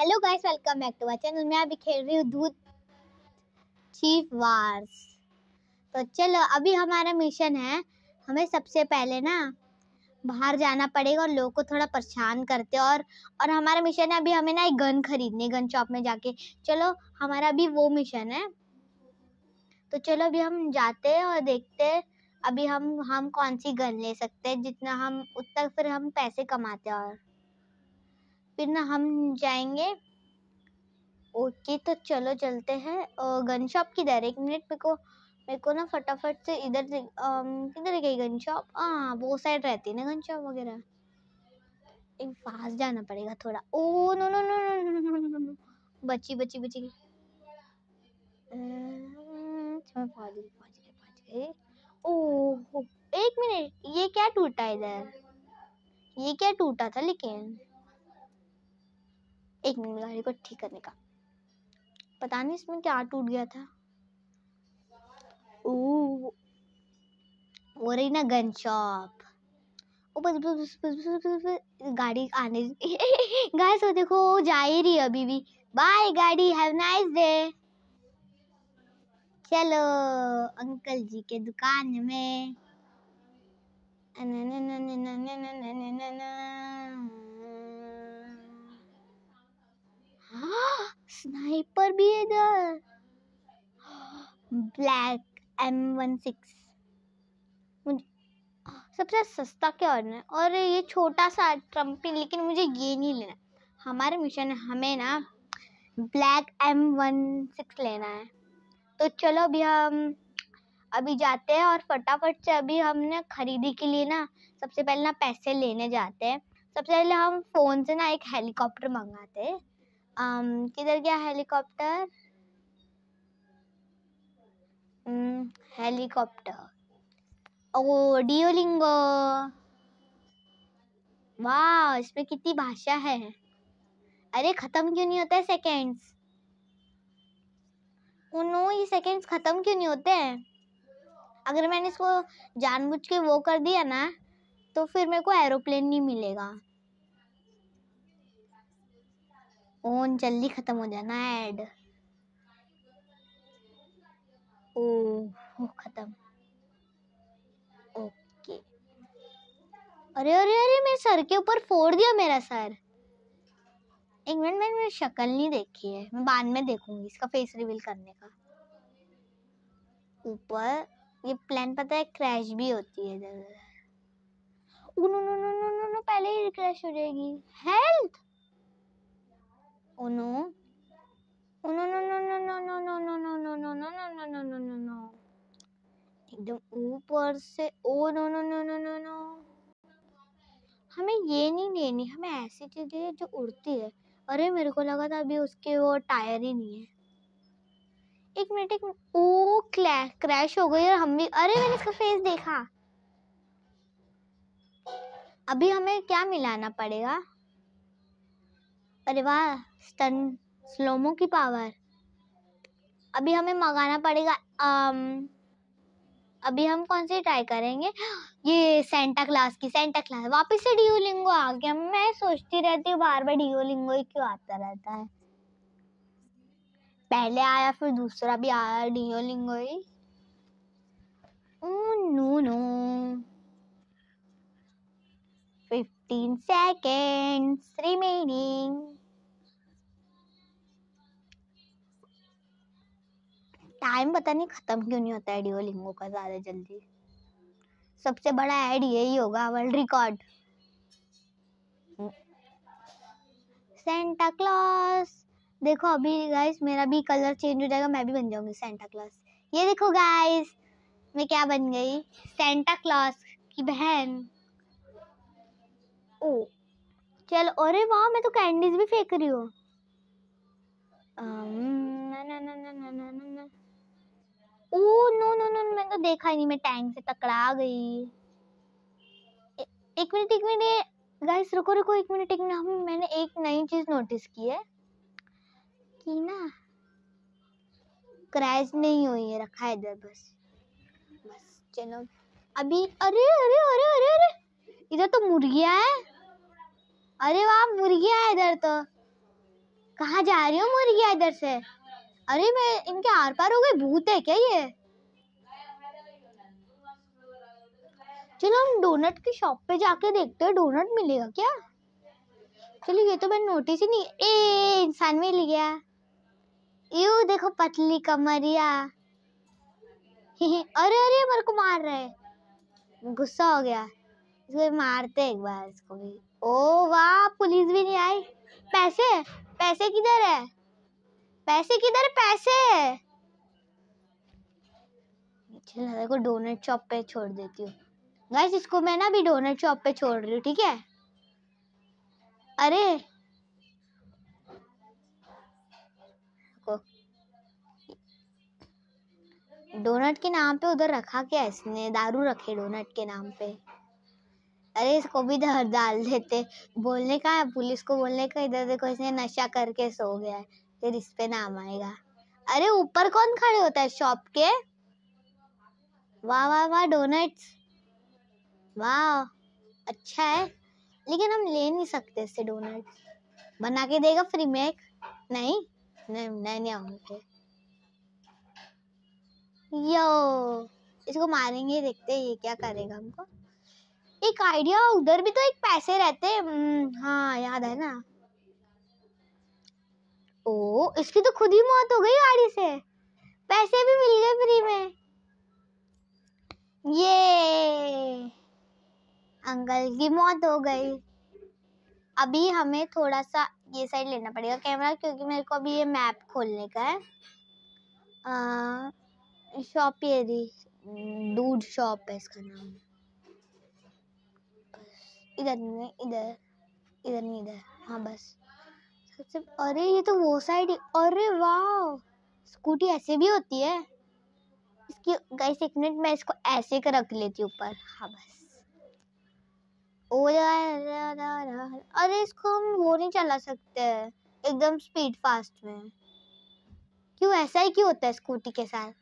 Hello guys welcome back to my channel मैं अभी खेल रही हूँ दूध चीफ वार्स। तो चलो, अभी हमारा मिशन है, हमें सबसे पहले ना बाहर जाना पड़ेगा और लोगों को थोड़ा परेशान करते और और हमारा मिशन है अभी हमें ना एक गन खरीदनी गन शॉप में जाके। चलो, हमारा अभी वो मिशन है। तो चलो, अभी हम जाते हैं और देखते हैं, अभी हम हम कौन सी गन ले सकते हैं, जितना हम, उतना फिर हम पैसे कमाते हैं और। फिर ना हम जाएँगे। ओके तो चलो चलते हैं। गन शॉप किधर एक मिनट, मेरे को मेरे को ना फटाफट से इधर किधर गई गन शॉप हाँ वो साइड रहती है ना गन शॉप वगैरह। एक फास्ट जाना पड़ेगा थोड़ा। ओ no no no no no no no बची बची बची। गई ओ ओह, एक मिनट, ये क्या टूटा इधर? ये क्या टूटा था लेकिन? एक मिनट गाड़ी को ठीक करने का। पता नहीं इसमें क्या टूट गया था। ओ वो रही ना गन शॉप। बस बस बस बस बस बस बस गाड़ी आने गाइस, वो देखो जा ही रही अभी भी। बाय, गाड़ी हैव नाइस डे चलो, अंकल जी के दुकान में। स्नाइपर भी है इधर। ब्लैक एम वन सिक्स सबसे सस्ता क्या है? और ये छोटा सा ट्रम्पिन लेकिन मुझे ये नहीं लेना। हमारे मिशन है, हमें ना ब्लैक एम वन सिक्स लेना है। तो चलो अभी हम अभी जाते हैं और फटाफट से अभी हमने खरीदी के लिए ना सबसे पहले ना पैसे लेने जाते हैं। सबसे पहले हम फ़ोन से ना एक हेलीकॉप्टर मंगाते हैं। किधर गया हेलीकॉप्टर हेलीकॉप्टर ओ डियोलिंगो वाह इसमें कितनी भाषा है। अरे, खत्म क्यों नहीं होता है सेकेंड्स नो ये सेकेंड्स खत्म क्यों नहीं होते? हैं अगर मैंने इसको जानबूझ के वो कर दिया ना तो फिर मेरे को एरोप्लेन नहीं मिलेगा। ओन जल्दी खत्म हो जाना, ऐड। ओ खत्म। ओके। अरे अरे अरे, मेरे सर के ऊपर फोड़ दिया मेरा सर। एक मिनट, मैंने मेरी शक्ल नहीं देखी है। मैं बाद में देखूँगी इसका फेस रिवील करने का। ऊपर, ये प्लान पता है क्रैश भी होती है। No no no no no पहले ही क्रैश हो जाएगी। Health Oh no. Oh no no no no no no no no no no no no no no no no no no एकदम ऊपर से ओ no no no no no no हमें ये नहीं लेनी हमें ऐसी चीज़ें जो उड़ती है अरे मेरे को लगा था अभी उसके वो टायर ही नहीं है एक मिनट एक ओ क्रैश हो गई और हम भी अरे मैंने इसका फेस देखा अभी हमें क्या मिलाना पड़ेगा अरे वाह स्टन स्लोमो की पावर अभी हमें मंगाना पड़ेगा आम, अभी हम कौन सी ट्राई करेंगे? ये सेंटा क्लास की सेंटा क्लास वापस से डिओलिंगो आ गया। मैं सोचती रहती हूँ बार बार डिओलिंगो ही क्यों आता रहता है? पहले आया फिर दूसरा भी आया डिओलिंगो ही। No no fifteen seconds remaining time पता नहीं खत्म क्यों नहीं होता है डिओलिंगो का ज़्यादा जल्दी। सबसे बड़ा ऐड यही होगा वर्ल्ड रिकॉर्ड सेंटा क्लॉस देखो अभी गाइस मेरा भी कलर चेंज हो जाएगा, मैं भी बन जाऊँगी सेंटा क्लॉस ये देखो गाइस मैं क्या बन गई? सेंटा क्लॉस की बहन। ओ, चल, अरे वाह, मैं तो कैंडीज भी फेंक रही हूँ। ना ना ना ना ना ना ना। ओ नो नो नो मैंने तो देखा ही नहीं मैं टैंक से टकरा गई। ए, एक मिनट एक मिनट गाइस रुको रुको एक मिनट एक मिनट हम मैंने एक नई चीज़ नोटिस की है कि ना क्रैश नहीं हुई है रखा है इधर बस। बस चलो। अभी अरे अरे अरे अरे अरे इधर तो मुर्गिया है। अरे वाह मुर्गिया है इधर तो। कहाँ जा रही हो मुर्गिया इधर से? अरे मैं, इनके आर पार हो गए? भूत है क्या ये? चलो हम डोनट की शॉप पे जाके देखते हैं। डोनट मिलेगा क्या? चलो ये तो मैंने नोटिस ही नहीं। ए, इंसान मिल गया। यू देखो पतली कमरिया। अरे अरे, मेरे को मार रहा है। गुस्सा हो गया। इसको मारते एक बार, इसको भी। ओ, वाह, पुलिस भी नहीं आई। पैसे? पैसे किधर है? पैसे किधर पैसे। देखो डोनट शॉप पे छोड़ देती हूँ। गाइस इसको मैं ना अभी डोनट शॉप पे छोड़ रही हूँ, ठीक है? अरे। डोनट के नाम पे उधर रखा क्या इसने? दारू रखे डोनट के नाम पे। अरे, इसको भी डाल देते। बोलने का पुलिस को बोलने का इधर देखो इसने नशा करके सो गया है। फिर इस पे नाम आएगा। अरे ऊपर कौन खड़े होता है? शॉप के? वाह वाह वाह डोनट्स। वाह अच्छा है। लेकिन हम ले नहीं सकते इससे डोनट बना के देगा फ्री में एक? नहीं? नहीं नहीं, नहीं आऊँगे। यो इसको मारेंगे देखते हैं ये क्या करेगा हमको। एक आइडिया उधर भी तो एक पैसे रहते हैं। हम्म, हाँ याद है ना। ओ, इसकी तो खुद ही मौत हो गई गाड़ी से। पैसे भी मिल गए फ्री में। ये अंकल की मौत हो गई। अभी हमें थोड़ा सा ये साइड लेना पड़ेगा कैमरा, क्योंकि मेरे को अभी ये मैप खोलने का है। शॉप ये रही दूध शॉप है इसका नाम। इधर नहीं इधर इधर नहीं, इधर हाँ बस। सबसे, अरे ये तो वो साइड अरे वाह! स्कूटी ऐसे भी होती है? इसकी गाइस एक मिनट मैं इसको ऐसे कर, रख लेती हूँ ऊपर। हाँ बस। ओ अरे, इसको हम वो नहीं चला सकते। एकदम स्पीड फास्ट में। क्यों, ऐसा ही क्यों होता है स्कूटी के साथ?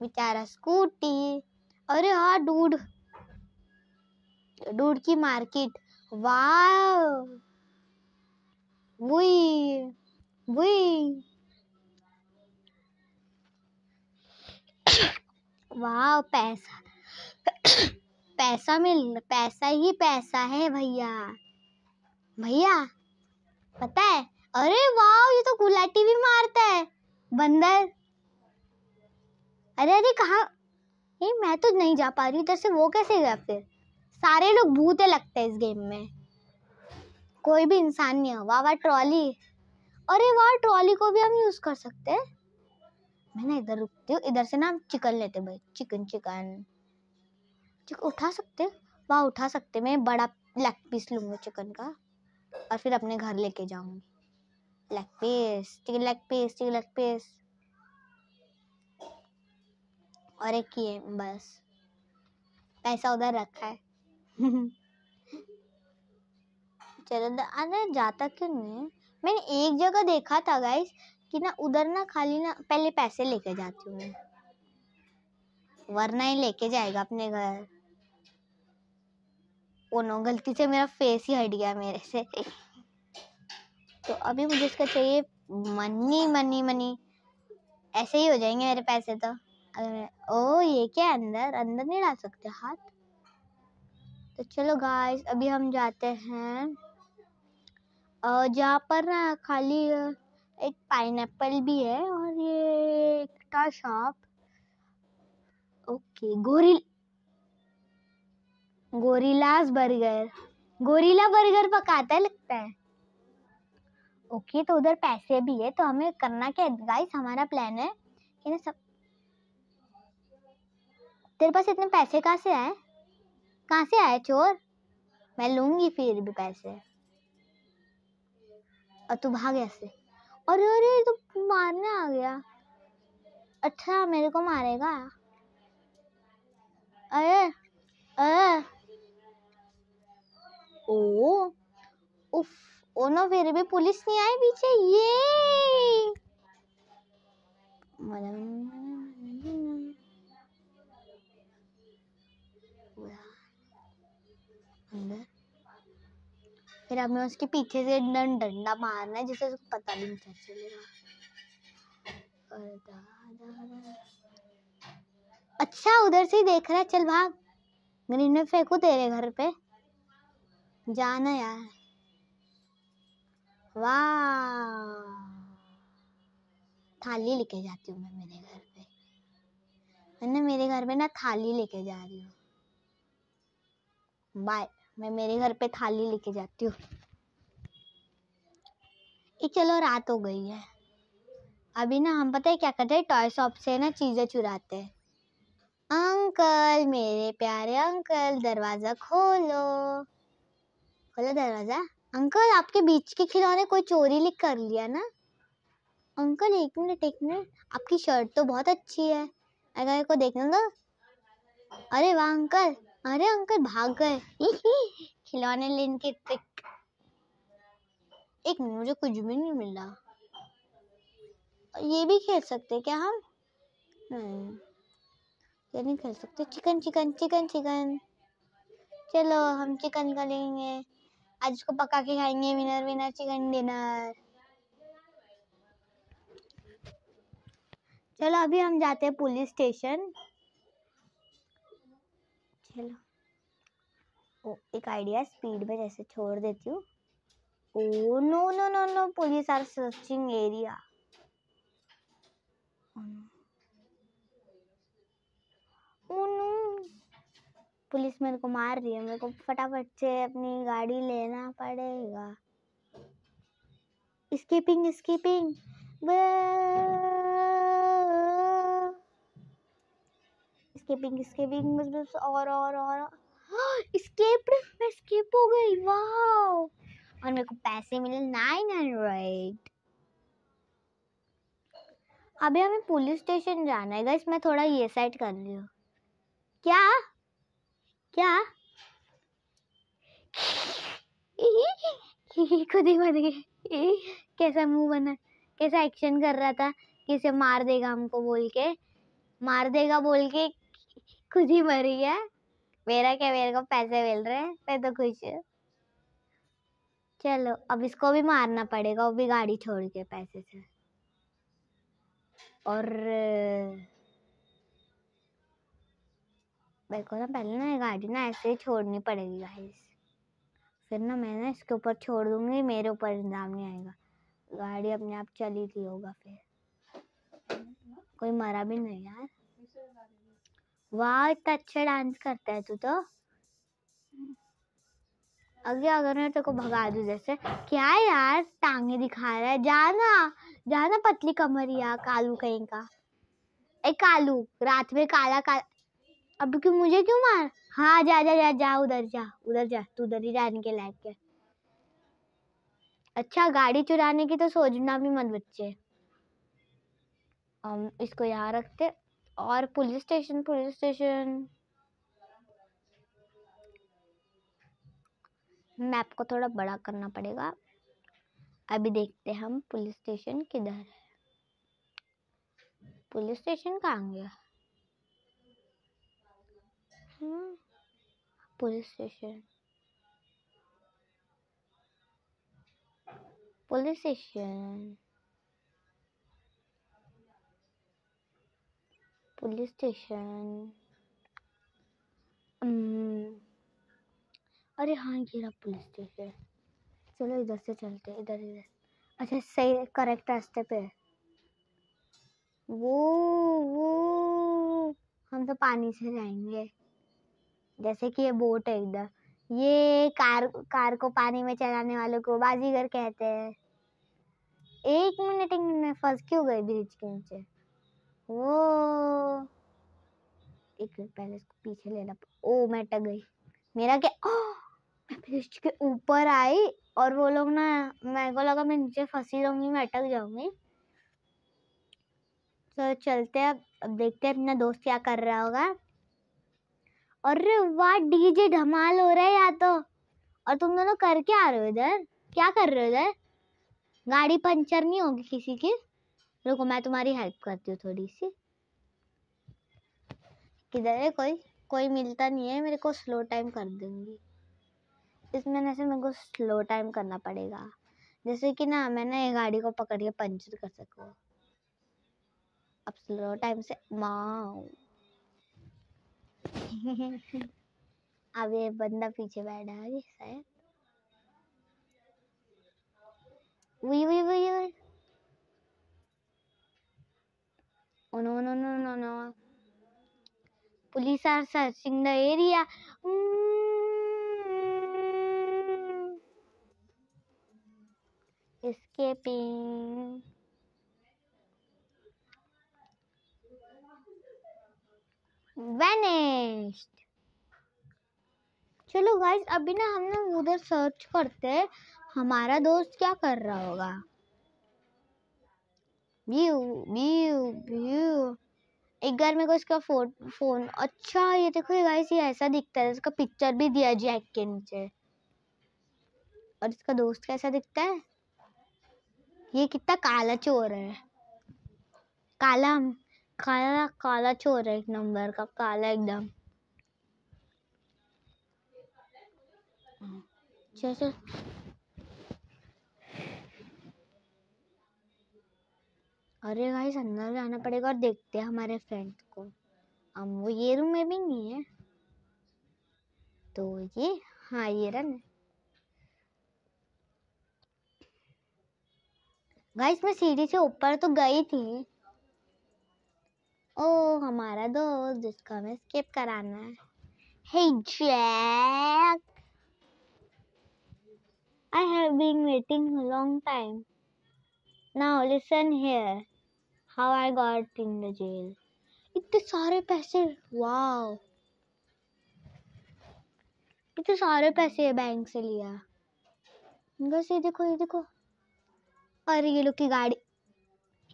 बेचारा स्कूटी अरे हाँ डूड डूड की मार्केट वाह! वही वही वाह, पैसा। पैसा मिल, पैसा ही पैसा है भैया। भैया, पता है? अरे वाह, ये तो गुलाटी भी मारता है। बंदर। अरे अरे, कहा? मैं तो नहीं जा पा रही इधर से वो कैसे गया फिर? सारे लोग भूते लगते हैं इस गेम में। कोई भी इंसान नहीं है वाह वाह ट्रॉली। अरे वाह, ट्रॉली को भी हम यूज़ कर सकते हैं। मैं ना इधर रुकती हूँ, इधर से ना हम चिकन लेते भाई, चिकन चिकन। चिकन उठा सकते वाह, उठा सकते मैं बड़ा लेग पीस लूँगी चिकन का, और फिर अपने घर लेके जाऊँगी। Leg piece chicken leg piece chicken leg piece और एक ये, बस। पैसा उधर रखा है। चलो अरे जाता क्यों नहीं है? मैंने एक जगह देखा था गाइस कि ना उधर ना खाली ना पहले पैसे लेके जाती हूँ मैं। वरना ही लेके जाएगा अपने घर। ओ नो गलती से मेरा फेस ही हट गया मेरे से। तो अभी मुझे इसका चाहिए मनी मनी मनी ऐसे ही हो जाएँगे मेरे पैसे तो। अगर ओ ये क्या अंदर? अंदर नहीं डाल सकते हाथ? तो चलो गाइस अभी हम जाते हैं। और जहाँ पर ना खाली एक पाइनएप्पल भी है और ये एक shop okay gorilla gorillas burger gorilla burger पकाता है, लगता है? ओके तो उधर पैसे भी है तो हमें करना क्या गाइस हमारा प्लान है कि ना सब तेरे पास इतने पैसे कहाँ से आए? कहाँ से आए? चोर? मैं लूँगी फिर भी पैसे। और तू भाग ऐसे। अरे अरे तो मारने आ गया। अच्छा मेरे को मारेगा। अरे अरे। ओ, उफ, ओ ना, फिर भी पुलिस नहीं आई पीछे, ये। अंदर। फिर हमें उसके पीछे से डं डंडा मारना है जिससे उसको पता भी नहीं चलेगा। अच्छा उधर से ही देख रहा है, चल भाग। ग्रीन में फेंकू तेरे घर पे। जाना यार। वाह। थाली लेके जाती हूँ मैं मेरे घर पे। मैंने मेरे घर पे ना थाली लेके जा रही हूँ। बाय। मैं मेरे घर पे थाली लेके जाती हूँ। ये चलो रात हो गई है। अभी ना हम पता है क्या करते हैं? टॉय शॉप से ना चीज़ें चुराते हैं। अंकल, मेरे प्यारे अंकल, दरवाज़ा खोलो। खोलो दरवाज़ा? अंकल, आपके बीच के खिलौने कोई चोरी लिख कर लिया ना? अंकल, एक मिनट एक मिनट। आपकी शर्ट तो बहुत अच्छी है। अगर को देखने दो। अरे वाह, अंकल। अरे अंकल भाग गए। खिलौने लेने की ट्रिक एक मुझे कुछ भी नहीं मिल ये भी खेल सकते क्या हम? ये नहीं खेल सकते। Chicken chicken chicken chicken. चलो, हम चिकन का लेंगे। आज इसको पका के खाएँगे। विनर विनर चिकन डिनर चलो, अभी हम जाते हैं पुलिस स्टेशन। चलो ओ, एक आइडिया स्पीड में जैसे छोड़ देती हूँ। ओ no no no no police are searching area police मेरे को मार रही है, मेरे को फटाफट से अपनी गाड़ी लेना पड़ेगा। स्कीपिंग स्कीपिंग स्केपिंग स्केपिंग और और और। स्केप मैं स्केप हो गई वाह और मेरे को पैसे मिले नाइन हंड्रेड अभी हमें पुलिस स्टेशन जाना है गाइस मैं थोड़ा ये साइड कर हूँ। क्या? क्या? खुद ही बन गए कैसा मुँह बना, कैसा एक्शन कर रहा था कि इसे मार देगा हमको बोल के, मार देगा बोल के खुद ही मरी है। मेरा क्या, मेरे को पैसे मिल रहे हैं? मैं तो खुश हूँ। चलो, अब इसको भी मारना पड़ेगा, वो भी गाड़ी छोड़ के पैसे से। और, मेरे को ना पहले ना गाड़ी ना ऐसे ही छोड़नी पड़ेगी गाइस फिर ना मैं ना इसके ऊपर छोड़ दूँगी, मेरे ऊपर इंतज़ाम नहीं आएगा। गाड़ी अपने आप चली थी होगा फिर। कोई मरा भी नहीं यार। वाह, इतना अच्छा डांस करता है तू तो। अगे अगर मैं तेरे को भगा दू जैसे क्या यार, टांगे दिखा रहा है जाना जाना पतली कमरिया, कालू कहीं का। ए, कालू, रात में काला काला, अब क्यों, मुझे क्यों मार? हाँ जा जा जा जा, उधर जा उधर जा, तू उधर ही जाने के लायक है। अच्छा गाड़ी चुराने की तो सोचना भी मत बच्चे। हम इसको यहाँ रखते और police station police station. Map को थोड़ा बड़ा करना पड़ेगा। अभी देखते हैं हम पुलिस स्टेशन किधर है। पुलिस स्टेशन कहाँ गया? हम्म, police station. Police station. Police station अरे हाँ ये रहा पुलिस स्टेशन चलो इधर से चलते इधर इधर अच्छा सही करेक्ट रास्ते पे. वो वो. हम तो पानी से जाएँगे. जैसे कि ये बोट है इधर. ये कार कार को पानी में चलाने वालों को बाजीगर कहते हैं. एक मिनट एक मिनट फंस क्यों गए ब्रिज के नीचे? वो एक मिनट पहले इसको पीछे लेना। ओ मैं टक गई। मेरा क्या ओ, मैं के ऊपर आई और वो लोग ना मेरे को लगा मैं नीचे फंसी रहूँगी मैं अटक जाऊँगी। तो चलते हैं अब देखते हैं अपना दोस्त क्या कर रहा होगा। अरे वाह डीजे धमाल हो रहा है या तो। और तुम दोनों कर क्या आ रहे हो इधर। क्या कर रहे हो इधर? गाड़ी पंचर नहीं होगी किसी की? रुको, मैं तुम्हारी हेल्प करती हूँ थोड़ी सी किधर है कोई? कोई मिलता नहीं है, मेरे को स्लो टाइम कर दूँगी। इसमें ना से मेरे को स्लो टाइम करना पड़ेगा। जैसे कि ना, मैं ना ये गाड़ी को पकड़ के पंचर कर सकूँ। अब स्लो टाइम से माओ अब ये बंदा पीछे बैठा है, शायद। वही वही वही वही Oh no no no no no. Police are searching the area. Mm. Escaping. Vanished. चलो गाइस अभी ना हम ना उधर सर्च करते हैं हमारा दोस्त क्या कर रहा होगा व्यू व्यू व्यू एक बार मेरे को इसका फ़ोन फ़ोन अच्छा ये देखो ये गाइस ये ऐसा दिखता है, इसका पिक्चर भी दिया जैक के नीचे। और इसका दोस्त कैसा दिखता है? ये कितना काला चोर है। काला काला काला चोर है एक नंबर का, काला एकदम। चल अरे भाई अंदर जाना पड़ेगा और देखते हैं हमारे फ्रेंड को। हम वो ये रूम में भी नहीं है। तो ये हाँ ये रन गाइस मैं सीढ़ी से ऊपर तो गई थी। ओ हमारा दोस्त, जिसका हमें स्किप कराना है। Hey Jack I have been waiting a long time. Now listen How I got in the jail. इतने सारे पैसे वाओ इतने सारे पैसे बैंक से लिया। बस ये देखो ये देखो। अरे ये लोग की गाड़ी।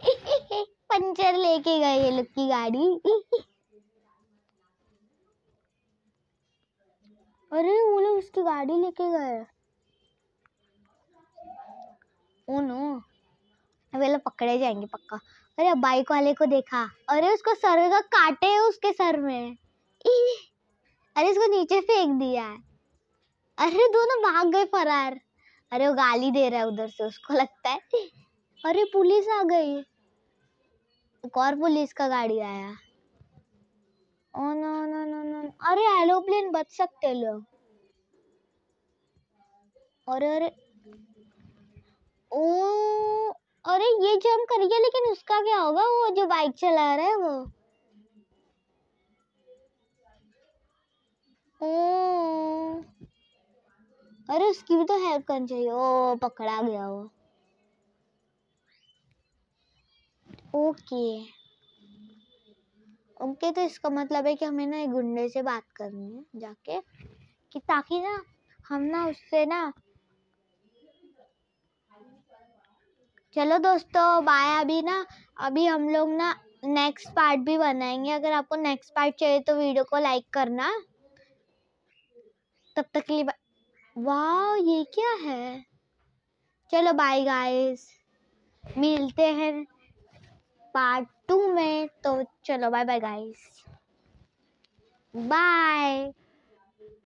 पंचर लेके गए ये लोग की गाड़ी। अरे, वो लोग उसकी गाड़ी लेके गए। ओ नो वे लोग पकड़े जाएँगे पक्का। अरे बाइक वाले को देखा। अरे, उसको सर का काटे है उसके सर में। अरे, इसको नीचे फेंक दिया है। अरे, दोनों भाग गए फरार। अरे, वो गाली दे रहा है उधर से, उसको लगता है। अरे, पुलिस आ गई। एक और पुलिस का गाड़ी आया। Oh no no no no अरे एरोप्लेन बच सकते लोग। अरे अरे, ओ अरे ये जंप कर गया लेकिन उसका क्या होगा? वो जो बाइक चला रहा है वो। ओ अरे उसकी भी तो हेल्प करनी चाहिए। ओ, पकड़ा गया वो। ओके ओके तो इसका मतलब है कि हमें ना एक गुंडे से बात करनी है जाके, कि ताकि ना हम ना उससे ना चलो दोस्तों, बाय अभी ना, अभी हम लोग ना नेक्स्ट पार्ट भी बनाएँगे। अगर आपको नेक्स्ट पार्ट चाहिए तो वीडियो को लाइक करना। तब तक के लिए वाह ये क्या है? चलो बाय गाइस मिलते हैं पार्ट टू में। तो चलो बाय बाय गाइस बाय